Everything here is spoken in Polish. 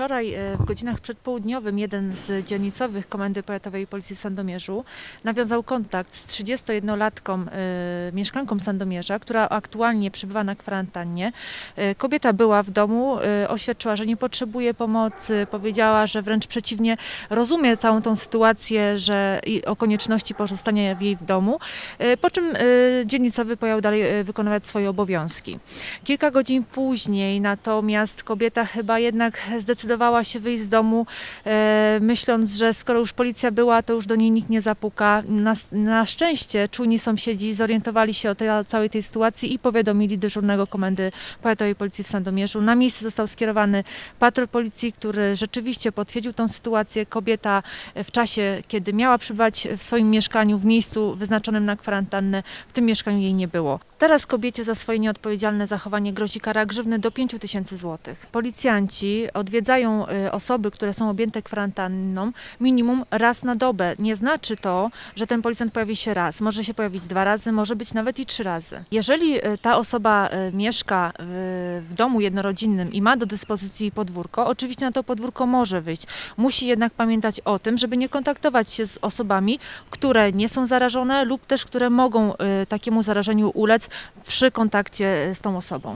Wczoraj e, w godzinach przedpołudniowym jeden z dzielnicowych Komendy Powiatowej Policji Sandomierzu nawiązał kontakt z 31-latką e, mieszkanką Sandomierza, która aktualnie przebywa na kwarantannie. E, Kobieta była w domu, oświadczyła, że nie potrzebuje pomocy, powiedziała, że wręcz przeciwnie rozumie całą tą sytuację, że o konieczności pozostania jej w domu, po czym dzielnicowy pojechał dalej wykonywać swoje obowiązki. Kilka godzin później natomiast kobieta chyba jednak zdecydowała się wyjść z domu, e, myśląc, że skoro już policja była, to już do niej nikt nie zapuka. Na, na szczęście czujni sąsiedzi zorientowali się o tej, całej tej sytuacji i powiadomili dyżurnego komendy powiatowej policji w Sandomierzu. Na miejsce został skierowany patrol policji, który rzeczywiście potwierdził tą sytuację. Kobieta e, w czasie, kiedy miała przebywać w swoim mieszkaniu, w miejscu wyznaczonym na kwarantannę, w tym mieszkaniu jej nie było. Teraz kobiecie za swoje nieodpowiedzialne zachowanie grozi kara grzywny do 5 tysięcy złotych. Policjanci odwiedzają y, osoby, które są objęte kwarantanną minimum raz na dobę. Nie znaczy to, że ten policjant pojawi się raz. Może się pojawić dwa razy, może być nawet i trzy razy. Jeżeli y, ta osoba y, mieszka w, domu jednorodzinnym i ma do dyspozycji podwórko, oczywiście na to podwórko może wyjść. Musi jednak pamiętać o tym, żeby nie kontaktować się z osobami, które nie są zarażone lub też które mogą takiemu zarażeniu ulec przy kontakcie z tą osobą.